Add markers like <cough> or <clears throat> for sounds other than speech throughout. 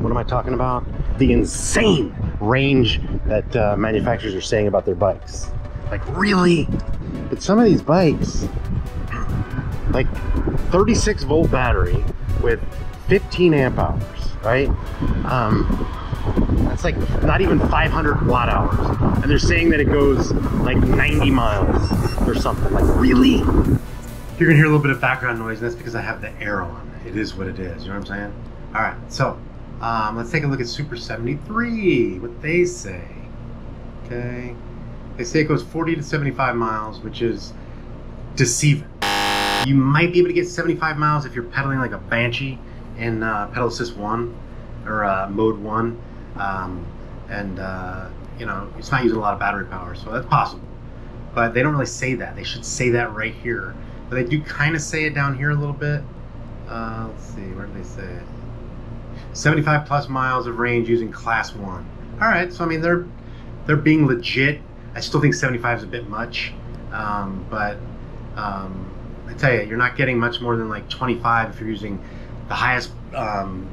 what am I talking about? The insane range that uh, manufacturers are saying about their bikes. Like, really? But some of these bikes, like 36 volt battery with 15 amp hours, right? Um, that's like not even 500 watt hours. And they're saying that it goes like 90 miles or something. Like, really? You're gonna hear a little bit of background noise, and that's because I have the air on. It is what it is, you know what I'm saying? All right, so um, let's take a look at Super 73, what they say. Okay, they say it goes 40 to 75 miles, which is deceiving. You might be able to get 75 miles if you're pedaling like a Banshee in uh, Pedal Assist 1 or uh, Mode 1. Um, and, uh, you know, it's not using a lot of battery power, so that's possible. But they don't really say that. They should say that right here. But they do kind of say it down here a little bit. Uh, let's see, where do they say it? 75 plus miles of range using Class 1. All right, so I mean, they're they're being legit. I still think 75 is a bit much, um, but um, I tell you, you're not getting much more than like 25 if you're using the highest um,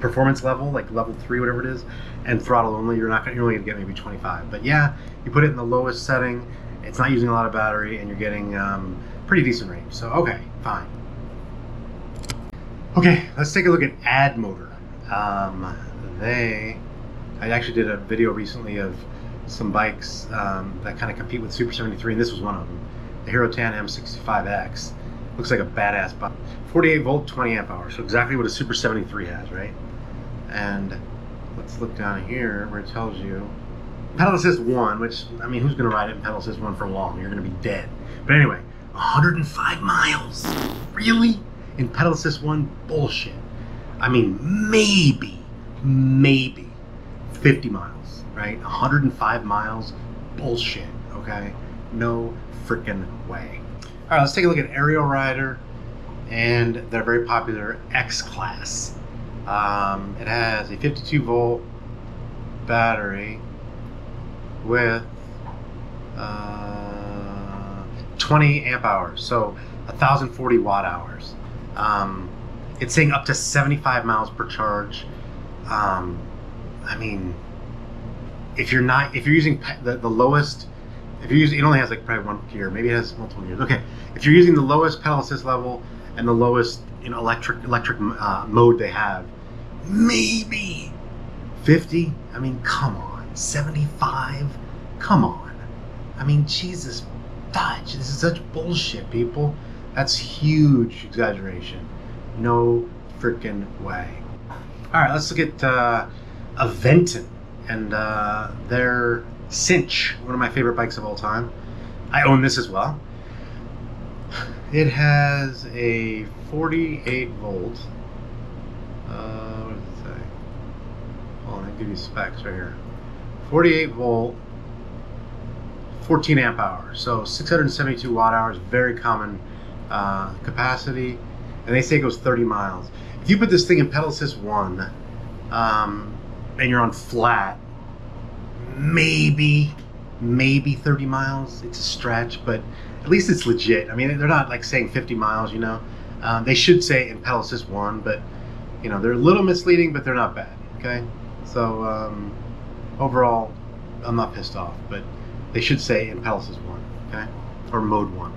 performance level, like level three, whatever it is, and throttle only. You're not gonna, you're only gonna get maybe 25. But yeah, you put it in the lowest setting. It's not using a lot of battery, and you're getting um, pretty decent range. So okay, fine. Okay, let's take a look at AddMotor. Um, they, I actually did a video recently of some bikes um, that kind of compete with Super 73, and this was one of them. The Hero Tan M65X. Looks like a badass bike. 48 volt, 20 amp hour. So exactly what a Super 73 has, right? And let's look down here where it tells you pedal assist one, which I mean, who's to ride it in pedal assist one for long? You're to be dead. But anyway, 105 miles. Really? In pedal assist one, bullshit. I mean, maybe, maybe 50 miles, right? 105 miles, bullshit. Okay, no freaking way. All right, let's take a look at Ariel Rider and their very popular X Class. Um, it has a 52 volt battery with uh, 20 amp hours, so 1040 watt hours. Um, it's saying up to 75 miles per charge. Um, I mean, if you're not, if you're using the, the lowest, if you're using, it only has like probably one gear, maybe it has multiple gears. Okay, if you're using the lowest pedal assist level and the lowest electric electric uh, mode they have, maybe 50. I mean, come on, 75. Come on. I mean, Jesus, fudge. This is such bullshit, people. That's huge exaggeration. No freaking way. All right, let's look at uh, Aventon and uh, their Cinch, one of my favorite bikes of all time. I own this as well. It has a 48 volt. Uh, what does it say? Hold on, I give you specs right here. 48 volt, 14 amp hours, so 672 watt hours. Very common uh, capacity, and they say it goes 30 miles. If you put this thing in pedal assist one, um, and you're on flat, maybe, maybe 30 miles. It's a stretch, but at least it's legit. I mean, they're not like saying 50 miles, you know. Um, they should say in pedal assist one, but you know they're a little misleading, but they're not bad. Okay, so um, overall, I'm not pissed off, but they should say in pedal assist one, okay, or mode one.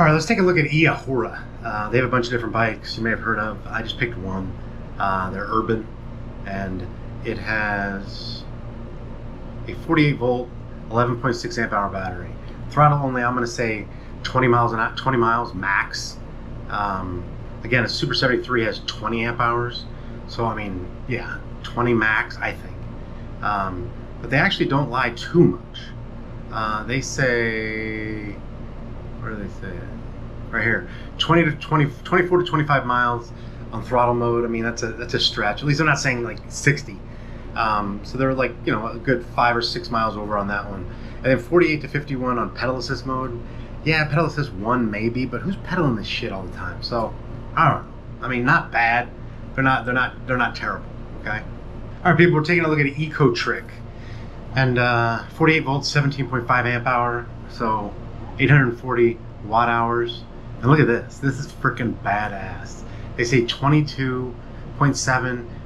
All right, let's take a look at Eahora. Uh, they have a bunch of different bikes you may have heard of. I just picked one. Uh, they're urban, and it has a 48 volt, 11.6 amp hour battery. Throttle only. I'm going to say 20 miles an hour, 20 miles max. Um, again, a Super 73 has 20 amp hours, so I mean, yeah, 20 max, I think. Um, but they actually don't lie too much. Uh, they say, where do they say it? Right here, 20 to 20, 24 to 25 miles on throttle mode. I mean, that's a that's a stretch. At least I'm not saying like 60. Um, so they're like you know a good five or six miles over on that one, and then 48 to 51 on pedal assist mode yeah, pedal assist one maybe, but who's pedaling this shit all the time? So I don't know. I mean, not bad. They're not. They're not. They're not terrible. Okay. All right, people. We're taking a look at Ecotric, and uh, 48 volts, 17.5 amp hour, so 840 watt hours. And look at this. This is freaking badass. They say 22.7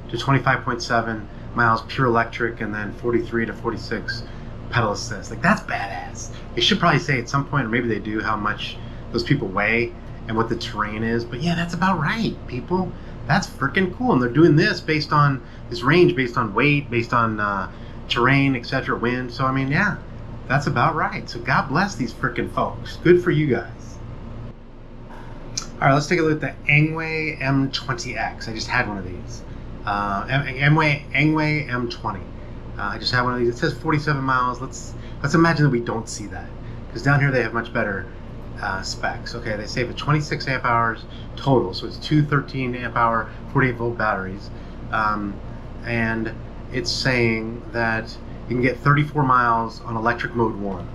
to 25.7 miles pure electric, and then 43 to 46 pedal assist. Like that's badass. They should probably say at some point, or maybe they do, how much those people weigh and what the terrain is. But yeah, that's about right, people. That's freaking cool. And they're doing this based on this range, based on weight, based on uh, terrain, etc., wind. So I mean, yeah, that's about right. So God bless these freaking folks. Good for you guys. All right, let's take a look at the ENGWE M20X. I just had one of these. Uh, ENGWE ENGWE M20. Uh, I just had one of these. It says 47 miles. Let's let's imagine that we don't see that because down here they have much better uh, specs. Okay, they save a 26 amp hours total, so it's two 13 amp hour 48 volt batteries, um, and it's saying that you can get 34 miles on electric mode one.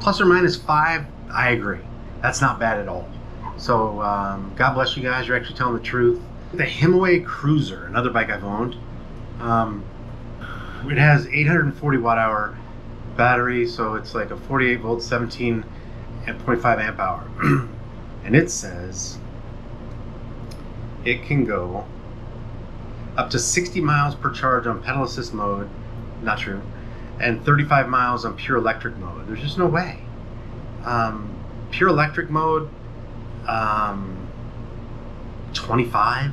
Plus or minus five, I agree. That's not bad at all. So um, God bless you guys. You're actually telling the truth. The Himiway Cruiser, another bike I've owned. Um, it has 840 watt hour battery, so it's like a 48 volt, 17 at 0.5 amp hour. <clears throat> and it says it can go up to 60 miles per charge on pedal assist mode, not true, and 35 miles on pure electric mode. There's just no way. Um, pure electric mode, um, 25.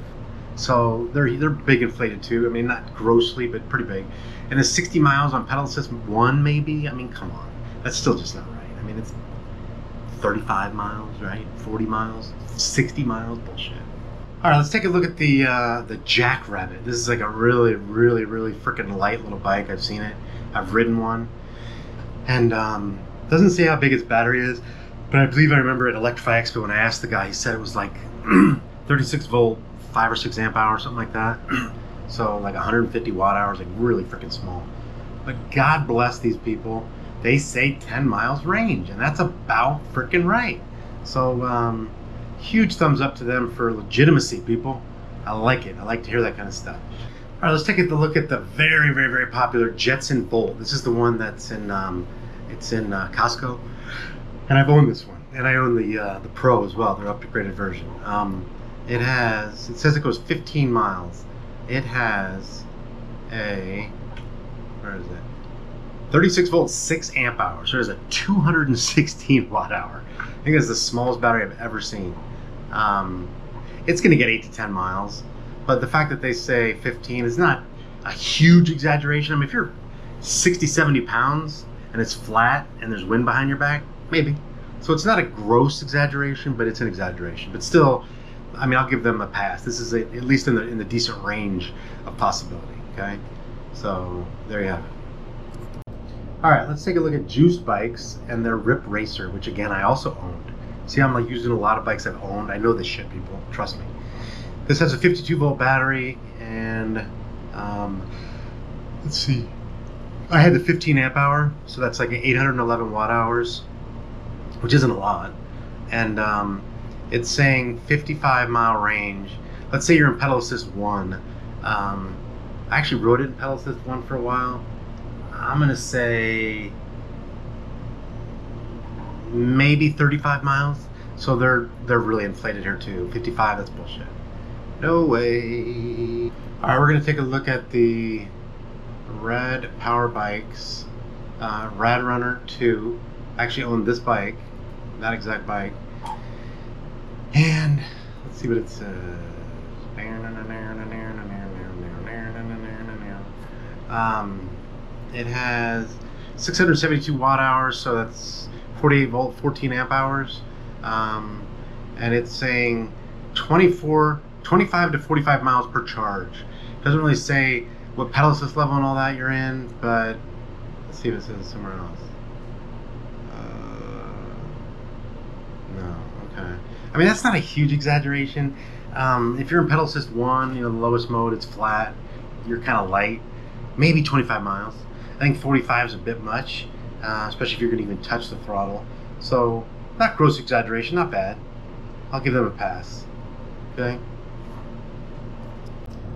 So they're they're big inflated too. I mean, not grossly, but pretty big. And the 60 miles on pedal assist one, maybe. I mean, come on, that's still just not right. I mean, it's 35 miles, right? 40 miles, 60 miles, bullshit. All right, let's take a look at the uh, the Jackrabbit. This is like a really, really, really freaking light little bike. I've seen it. I've ridden one, and um, doesn't say how big its battery is, but I believe I remember at Electrify Expo when I asked the guy, he said it was like <clears throat> 36 volt, five or six amp hours, something like that. <clears throat> so like 150 watt hours, like really freaking small. But God bless these people they say 10 miles range, and that's about freaking right. So, um, huge thumbs up to them for legitimacy, people. I like it. I like to hear that kind of stuff. All right, let's take a look at the very, very, very popular Jetson Bolt. This is the one that's in, um, it's in uh, Costco, and I've owned this one, and I own the uh, the Pro as well, their upgraded version. Um, it has, it says it goes 15 miles. It has a, where is it? 36 volts, 6 amp hours. So there's a 216 watt hour. I think it's the smallest battery I've ever seen. Um, it's going to get 8 to 10 miles, but the fact that they say 15 is not a huge exaggeration. I mean, if you're 60, 70 pounds and it's flat and there's wind behind your back, maybe. So it's not a gross exaggeration, but it's an exaggeration. But still, I mean, I'll give them a pass. This is a, at least in the in the decent range of possibility. Okay, so there you have it. All right, let's take a look at Juiced Bikes and their RipRacer, which again I also owned. See, I'm like using a lot of bikes I've owned. I know this shit, people. Trust me. This has a 52 volt battery, and um, let's see. I had the 15 amp hour, so that's like 811 watt hours, which isn't a lot. And um, it's saying 55 mile range. Let's say you're in pedal assist one. Um, I actually rode it in pedal assist one for a while I'm gonna say maybe 35 miles. So they're they're really inflated here too. 55, that's bullshit. No way. All right, we're gonna take a look at the Rad Power Bikes, uh, RadRunner 2. I actually own this bike, that exact bike. And let's see what it says. Um, it has 672 watt hours, so that's 48 volt, 14 amp hours. Um, and it's saying 24, 25 to 45 miles per charge. Doesn't really say what pedal assist level and all that you're in, but let's see if it says somewhere else. Uh, no, okay. I mean, that's not a huge exaggeration. Um, if you're in pedal assist one, you know, the lowest mode, it's flat. You're kind of light. Maybe 25 miles. I think 45 is a bit much, uh, especially if you're going to even touch the throttle. So, not gross exaggeration, not bad. I'll give them a pass. Okay.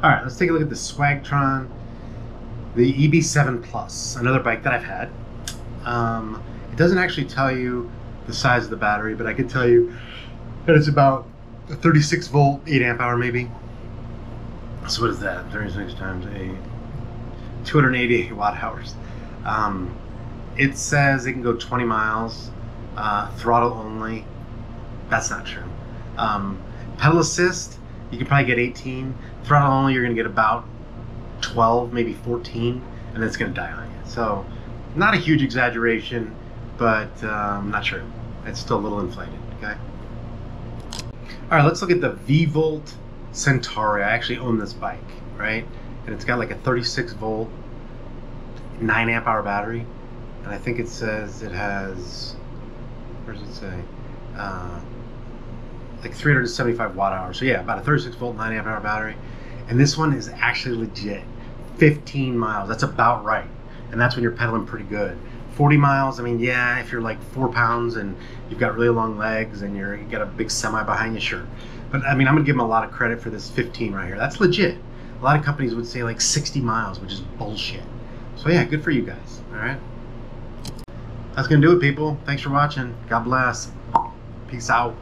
All right, let's take a look at the Swagtron, the EB7 Plus, another bike that I've had. Um, it doesn't actually tell you the size of the battery, but I can tell you that it's about a 36 volt, 8 amp hour maybe. So what is that? 36 times 8. 288 watt hours. Um, it says it can go 20 miles, uh, throttle only. That's not true. Um, pedal assist, you can probably get 18. Throttle only, you're going to get about 12, maybe 14, and then it's going to die on you. So, not a huge exaggeration, but um, not sure. It's still a little inflated, okay? All right, let's look at the VVolt Centauri. I actually own this bike, right? And it's got like a 36 volt, 9 amp hour battery. And I think it says it has, where does it say? Uh, like 375 watt hours. So yeah, about a 36 volt, 9 amp hour battery. And this one is actually legit. 15 miles. That's about right. And that's when you're pedaling pretty good. 40 miles, I mean, yeah, if you're like four pounds and you've got really long legs and you're, you got a big semi behind you, sure. But I mean, I'm to give them a lot of credit for this 15 right here. That's legit. A lot of companies would say like 60 miles, which is bullshit. So yeah, good for you guys. All right. That's going to do it, people. Thanks for watching. God bless. Peace out.